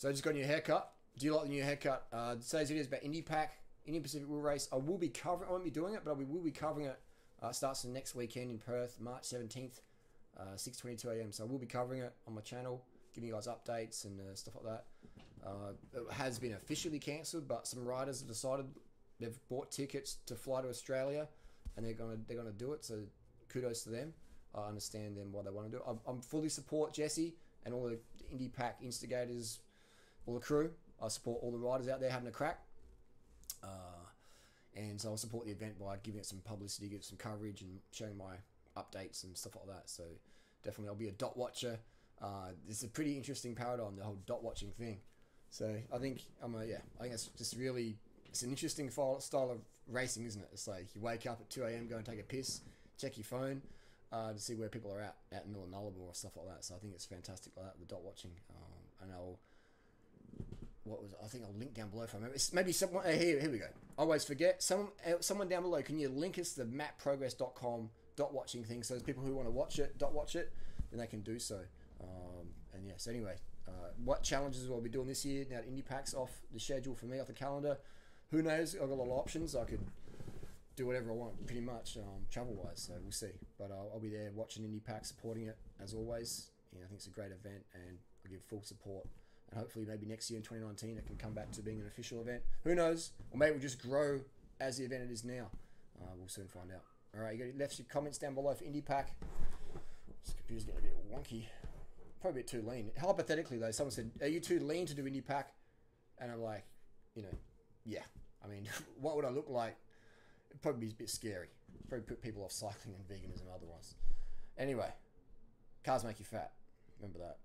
So I just got a new haircut. Do you like the new haircut? Uh, today's video is about Indy Pac, Indian Pacific Wheel Race. I will be covering. I won't be doing it, but I will be covering it. Uh, starts the next weekend in Perth, March seventeenth, uh, six twenty-two a.m. So I will be covering it on my channel, giving you guys updates and uh, stuff like that. Uh, it has been officially cancelled, but some riders have decided they've bought tickets to fly to Australia, and they're gonna they're gonna do it. So kudos to them. I understand them why they want to do it. I'm, I'm fully support Jesse and all the Indy Pac instigators, all the crew. I support all the riders out there having a crack. Uh, and so I'll support the event by giving it some publicity, give it some coverage, and showing my updates and stuff like that. So definitely, I'll be a dot watcher. Uh, it's a pretty interesting paradigm, the whole dot watching thing. So I think I'm a yeah. I think it's just really it's an interesting style of racing, isn't it? It's like you wake up at two a.m., go and take a piss, check your phone, uh, to see where people are at at middle of Nullarbor or stuff like that. So I think it's fantastic like that, the dot watching. Um, and I'll what was? I think I'll link down below if I remember. It's maybe someone uh, here. Here we go. I always forget. Someone uh, someone down below. Can you link us the mapprogress.com dot watching thing? So people who want to watch it, dot watch it, then they can do so. Um, and yes, anyway, uh, what challenges will I be doing this year? Now Indy Pac's off the schedule for me, off the calendar. Who knows? I've got a lot of options. I could do whatever I want, pretty much, um, travel wise. So we'll see. But I'll, I'll, be there watching Indy Pac, supporting it as always. And I think it's a great event, and I give full support. And hopefully, maybe next year in 2019, it can come back to being an official event. Who knows? Or maybe it will just grow as the event it is now. Uh, we'll soon find out. All right, you got left your comments down below for Indy Pac. This computer's getting a bit wonky. Probably a bit too lean. Hypothetically, though, someone said, "Are you too lean to do Indy Pac?" And I'm like, you know, yeah. I mean, what would I look like It'd probably be a bit scary. Probably put people off cycling and veganism otherwise. Anyway, cars make you fat. Remember that.